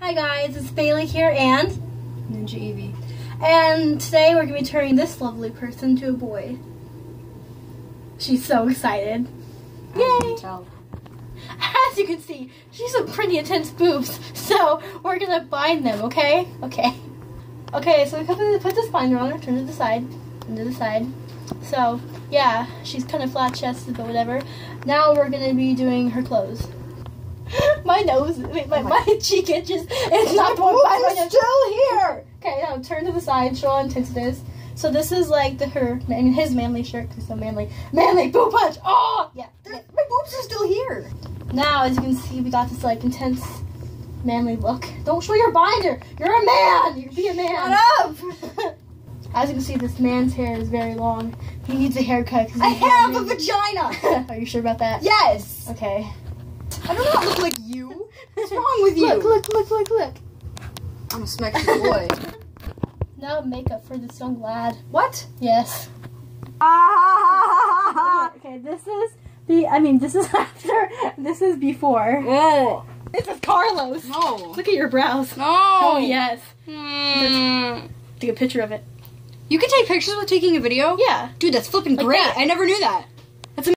Hi guys, it's Bailey here and Ninja Evie. and today we're gonna be turning this lovely person to a boy. She's so excited. As you Yay! As you can see, she's some pretty intense boobs, so we're gonna bind them, okay? Okay. Okay, so we put this binder on her, turn to the side, to the side. So, yeah, she's kind of flat chested, but whatever. Now we're gonna be doing her clothes. my nose, wait, my, Oh my, my- cheek itches. It's not going by my still here. Okay, now turn to the side, show how intense it is. So this is like the her, I mean, his manly shirt, cause so manly, manly boob punch. Oh, yeah. My boobs are still here. Now, as you can see, we got this like intense, manly look. Don't show your binder. You're a man. You can be a man. Shut up. As you can see, this man's hair is very long. He needs a haircut. I have a vagina. Are you sure about that? Yes. Okay. I do not look like you. What's wrong with you? Look, look, look, look, look. I'm a smacky boy. Now makeup for this young lad. what? Yes. Ah. Okay, this is the. I mean, this is after. This is before. Oh This is Carlos. no. Look at your brows. No. Oh yes. Hmm. Take a picture of it. You can take pictures with taking a video. Yeah. Dude, that's flipping Like great. that. I never knew that.